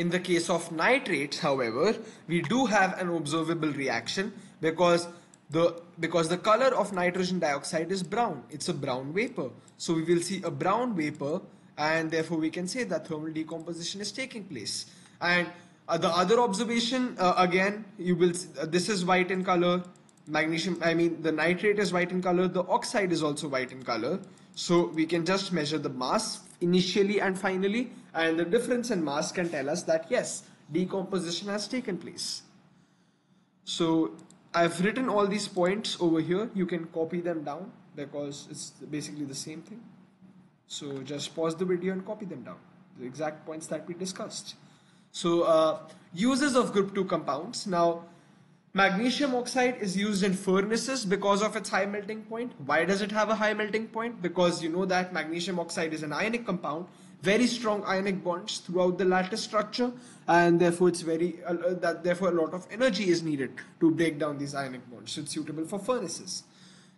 In the case of nitrates, however, we do have an observable reaction because the because the color of nitrogen dioxide is brown. It's a brown vapor. So we will see a brown vapor and therefore we can say that thermal decomposition is taking place. And uh, the other observation, uh, again, you will see, uh, this is white in color, magnesium, I mean the nitrate is white in color, the oxide is also white in color. So we can just measure the mass initially and finally and the difference in mass can tell us that yes, decomposition has taken place. So I've written all these points over here. You can copy them down because it's basically the same thing. So just pause the video and copy them down. The exact points that we discussed. So uh, uses of group 2 compounds. Now magnesium oxide is used in furnaces because of its high melting point. Why does it have a high melting point? Because you know that magnesium oxide is an ionic compound very strong ionic bonds throughout the lattice structure and therefore it's very uh, uh, that therefore a lot of energy is needed to break down these ionic bonds so it's suitable for furnaces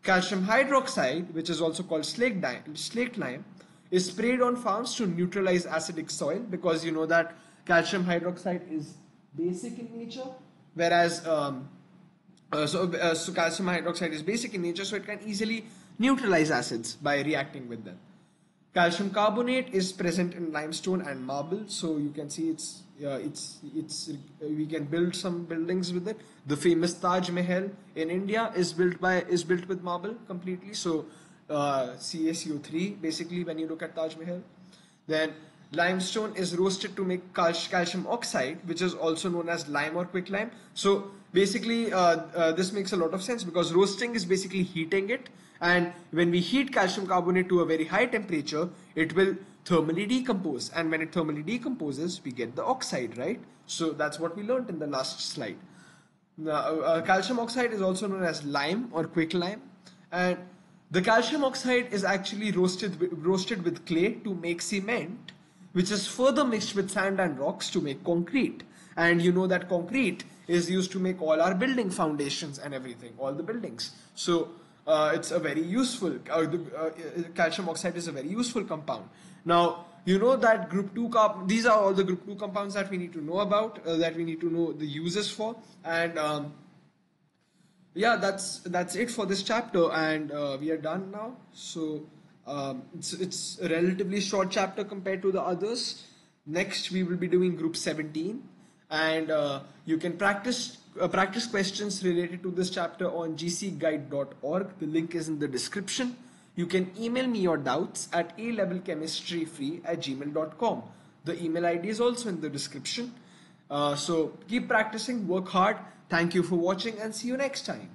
calcium hydroxide which is also called slaked, slaked lime is sprayed on farms to neutralize acidic soil because you know that calcium hydroxide is basic in nature whereas um, uh, so, uh, so calcium hydroxide is basic in nature so it can easily neutralize acids by reacting with them Calcium carbonate is present in limestone and marble, so you can see it's uh, it's it's uh, we can build some buildings with it. The famous Taj Mahal in India is built by is built with marble completely. So uh, CaCO3 basically when you look at Taj Mahal, then limestone is roasted to make cal calcium oxide, which is also known as lime or quicklime. So basically, uh, uh, this makes a lot of sense because roasting is basically heating it and when we heat calcium carbonate to a very high temperature it will thermally decompose and when it thermally decomposes we get the oxide right so that's what we learned in the last slide now, uh, uh, calcium oxide is also known as lime or quicklime and the calcium oxide is actually roasted roasted with clay to make cement which is further mixed with sand and rocks to make concrete and you know that concrete is used to make all our building foundations and everything all the buildings so uh, it's a very useful, uh, the, uh, calcium oxide is a very useful compound. Now, you know that group 2, these are all the group 2 compounds that we need to know about, uh, that we need to know the uses for. And um, yeah, that's, that's it for this chapter and uh, we are done now. So um, it's, it's a relatively short chapter compared to the others. Next, we will be doing group 17 and uh, you can practice uh, practice questions related to this chapter on gceguide.org. The link is in the description. You can email me your doubts at a-level-chemistry-free at gmail.com. The email ID is also in the description. Uh, so keep practicing, work hard. Thank you for watching and see you next time.